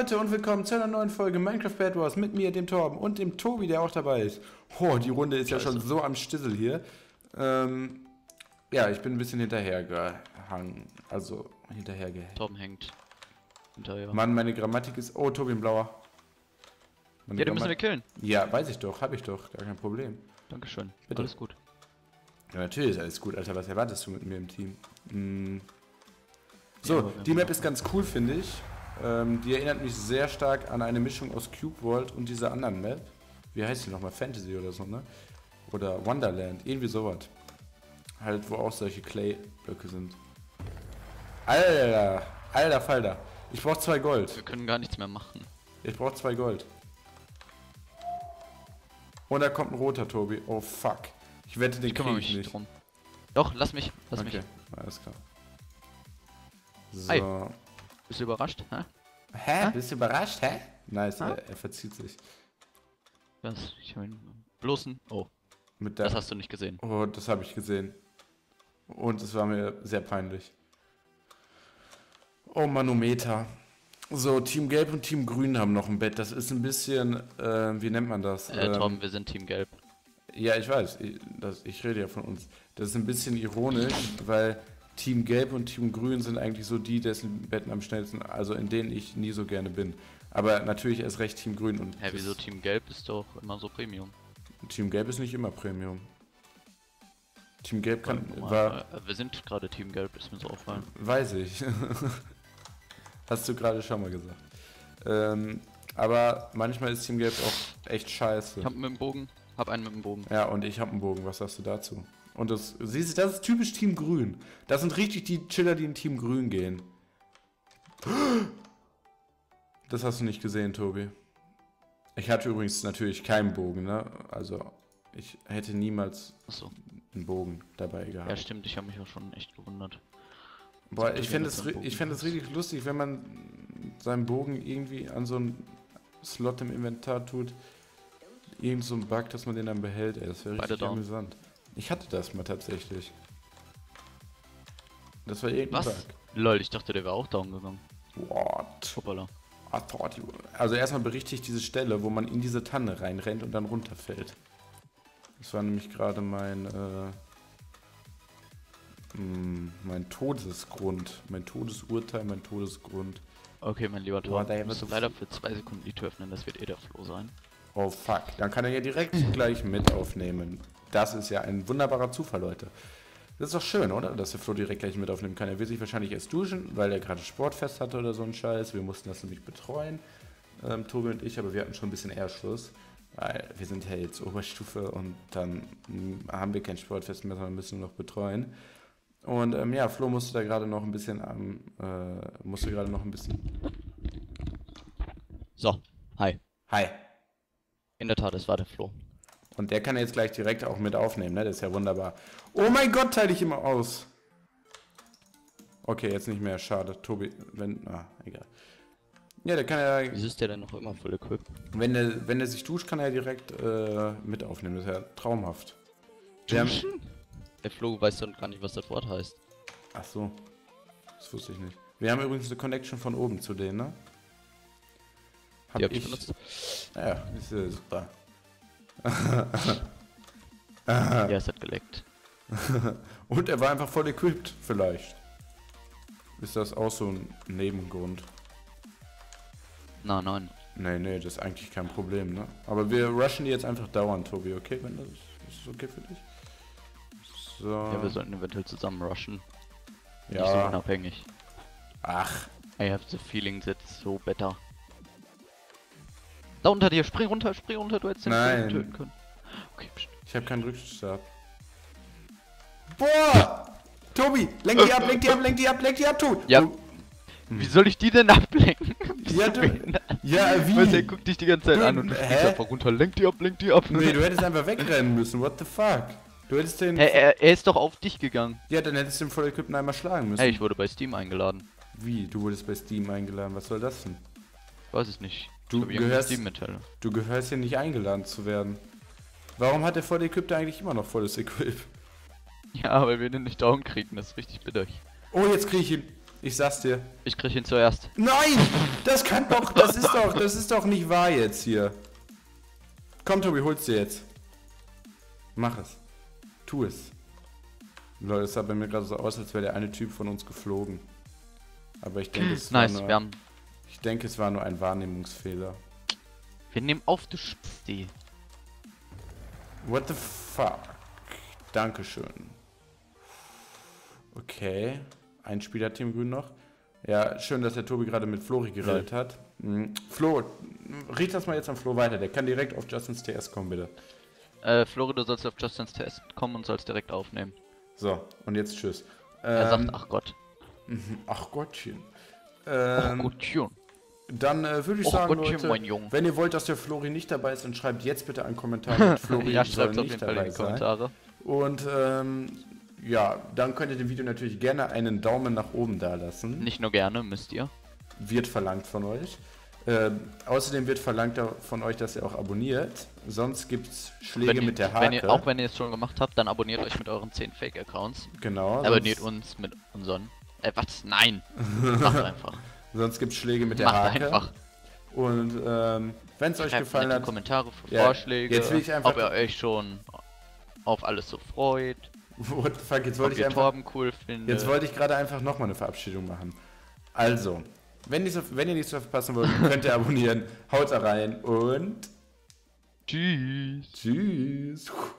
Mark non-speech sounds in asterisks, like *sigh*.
Leute und willkommen zu einer neuen Folge Minecraft Bad Wars mit mir, dem Torben und dem Tobi, der auch dabei ist. Oh, die Runde ist ja schon so am Stissel hier. Ähm, ja, ich bin ein bisschen hinterhergehangen. Also, hinterhergehängt. Torben hängt. Hinterher. Mann, meine Grammatik ist... Oh, Tobi, ein blauer. Meine Ja, den müssen wir killen. Ja, weiß ich doch. Hab ich doch. Gar kein Problem. Dankeschön. Bitte. Alles gut. Ja, natürlich ist alles gut, Alter. Was erwartest du mit mir im Team? Hm. Ja, So, wir die Map ist ganz cool, finde ich. Ähm, die erinnert mich sehr stark an eine Mischung aus Cube World und dieser anderen Map. Wie heißt die nochmal? Fantasy oder so, ne? Oder Wonderland. Irgendwie sowas. Halt, wo auch solche Clay-Blöcke sind. Alter! Alter Falter! Ich brauch zwei Gold. Wir können gar nichts mehr machen. Ich brauch zwei Gold. Und da kommt ein roter Tobi. Oh fuck. Ich wette, den Ich kümmere mich nicht. drum. Doch, lass mich. Lass okay, mich. alles klar. Hi. Bist du überrascht? Hä? Hä? Hä? Bist du überrascht? Hä? Nice, Hä? er, er verzieht sich. Was? Ich hab ihn bloßen. Oh, Mit das der. hast du nicht gesehen. Oh, das habe ich gesehen. Und es war mir sehr peinlich. Oh, Manometer. So, Team Gelb und Team Grün haben noch ein Bett. Das ist ein bisschen, äh, wie nennt man das? Äh, Ähm, Torben, wir sind Team Gelb. Ja, ich weiß. Ich, das, ich rede ja von uns. Das ist ein bisschen ironisch, weil Team Gelb und Team Grün sind eigentlich so die, dessen Betten am schnellsten, also in denen ich nie so gerne bin. Aber natürlich erst recht Team Grün und Hä, das- wieso Team Gelb ist doch immer so Premium? Team Gelb ist nicht immer Premium. Team Gelb kann, war, äh, wir sind gerade Team Gelb, ist mir so auffallen. weiß ich. *laughs* Hast du gerade schon mal gesagt. Ähm, aber manchmal ist Team Gelb auch echt scheiße. Ich hab mit dem Bogen, hab einen mit dem Bogen. Ja, und ich habe einen Bogen. Was sagst du dazu? Und das, siehst du, das ist typisch Team Grün. Das sind richtig die Chiller, die in Team Grün gehen. Das hast du nicht gesehen, Tobi. Ich hatte übrigens natürlich keinen Bogen, ne? Also, ich hätte niemals Achso. einen Bogen dabei Ja, gehabt. stimmt, ich habe mich auch schon echt gewundert. Boah, ich fände es so ich fänd es richtig lustig, wenn man seinen Bogen irgendwie an so einen Slot im Inventar tut. Irgend so ein Bug, dass man den dann behält, ey. Das wäre richtig amüsant. Ich hatte das mal tatsächlich. Das war irgendein Was? Lol, ich dachte, der wäre auch down gegangen. What? Hoppala. Also erstmal berichte ich diese Stelle, wo man in diese Tanne reinrennt und dann runterfällt. Das war nämlich gerade mein, äh, mh, mein Todesgrund. Mein Todesurteil, mein Todesgrund. Okay, mein lieber Tor, da du musst leider für zwei Sekunden die Tür öffnen, das wird eh der Flo sein. Oh fuck, dann kann er ja direkt gleich mit aufnehmen. Das ist ja ein wunderbarer Zufall, Leute. Das ist doch schön, oder? Dass der Flo direkt gleich mit aufnehmen kann. Er will sich wahrscheinlich erst duschen, weil er gerade Sportfest hatte oder so ein Scheiß. Wir mussten das nämlich betreuen, ähm, Tobi und ich, aber wir hatten schon ein bisschen eher Schluss. Weil wir sind ja jetzt Oberstufe und dann mh, haben wir kein Sportfest mehr, sondern müssen noch betreuen. Und ähm, ja, Flo musste da gerade noch ein bisschen am, äh, musste gerade noch ein bisschen. So, hi. Hi. In der Tat, es war der Flo. Und der kann jetzt gleich direkt auch mit aufnehmen, ne? Das ist ja wunderbar. Oh mein Gott, teile ich immer aus. Okay, jetzt nicht mehr. Schade. Tobi, wenn. Ah, egal. Ja, der kann ja. Wieso ist der denn noch immer voll equipped? Wenn der, wenn der sich duscht, kann er direkt äh, mit aufnehmen. Das ist ja traumhaft. Wir haben, Der Flo weiß doch gar nicht, was das Wort heißt. ach so. Das wusste ich nicht. Wir haben übrigens eine Connection von oben zu denen, ne? Hab Die hab ich benutzt. Ja, ist ja super. *laughs* Ja, es hat geleckt. *laughs* Und er war einfach voll equipped, vielleicht. Ist das auch so ein Nebengrund? Na, nein. Nee, nee, das ist eigentlich kein Problem, ne? Aber wir rushen die jetzt einfach dauernd, Tobi, okay? Wenn das ist das okay für dich? So. Ja, wir sollten eventuell zusammen rushen. Nicht so ja. unabhängig. Ach, I have the feeling that's so better. Da unter dir, spring runter, spring runter, du hättest den Nein. Töten können. Okay, pst. ich habe keinen Rückstab. Boah! Tobi, lenk die ab, lenk die ab, lenk die ab, lenk die ab, tu! Ja. Du- Wie soll ich die denn ablenken? *laughs* Ja, du, ja, Was, er wie? guckt dich die ganze Zeit Du- an und du hä? springst einfach runter, lenk die ab, lenk die ab. Nee, du hättest einfach wegrennen müssen, what the fuck? Du hättest den... Hä, er, er ist doch auf dich gegangen. Ja, dann hättest du den voll equippten einmal schlagen müssen. Hey, ich wurde bei Steam eingeladen. Wie? Du wurdest bei Steam eingeladen, was soll das denn? Ich weiß es nicht. Du gehörst-. Du gehörst hier nicht eingeladen zu werden. Warum hat der voll Equipte eigentlich immer noch volles Equip? Ja, weil wir den nicht down kriegen, das ist richtig bitterig. Oh, jetzt krieg ich ihn. Ich sag's dir. Ich krieg ihn zuerst. Nein! Das kann doch, das ist doch, das ist doch nicht wahr jetzt hier. Komm, Tobi, hol's dir jetzt. Mach es. Tu es. Leute, es sah bei mir gerade so aus, als wäre der eine Typ von uns geflogen. Aber ich denke, es war Nice, wir haben. Ich denke, es war nur ein Wahrnehmungsfehler. Wir nehmen auf, du Spsti. What the fuck? Dankeschön. Okay. Ein Spieler hat Team Grün noch. Ja, schön, dass der Tobi gerade mit Flori geredet hat. Mhm. Flo, red das mal jetzt an Flo weiter. Der kann direkt auf Justins TS kommen, bitte. Äh, Flori, du sollst auf Justins Test kommen und sollst direkt aufnehmen. So, und jetzt tschüss. Er Ähm, sagt, ach Gott. *laughs* ach Gottchen. Ach Ähm, Gottchen. Dann äh, würde ich Och sagen, Gottchen, Leute, wenn ihr wollt, dass der Flori nicht dabei ist, dann schreibt jetzt bitte einen Kommentar mit *laughs* Flori ja, schreibt auf nicht jeden Fall in dabei die sein. Kommentare. Und ähm, ja, dann könnt ihr dem Video natürlich gerne einen Daumen nach oben da lassen. Nicht nur gerne, müsst ihr. Wird verlangt von euch. Ähm, außerdem wird verlangt von euch, dass ihr auch abonniert. Sonst gibt es Schläge Wenn, mit der wenn Hake. ihr, auch wenn ihr es schon gemacht habt, dann abonniert euch mit euren 10 Fake-Accounts. genau. Abonniert uns mit unseren. Äh, was? Nein! Macht *laughs* einfach. Sonst gibt es Schläge mit der Macht Hake. einfach. Und ähm, wenn es euch Schreibt gefallen hat, Kommentare für Ja, Vorschläge. jetzt will ich einfach- ob ihr euch schon auf alles so freut. *laughs* what the fuck, jetzt wollte ich einfach Torben cool findet. Jetzt wollte ich gerade einfach nochmal eine Verabschiedung machen. Also, wenn, ihr so, wenn ihr nichts mehr verpassen wollt, *laughs* könnt ihr abonnieren. Haut da rein und Tschüss. tschüss.